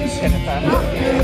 Jennifer.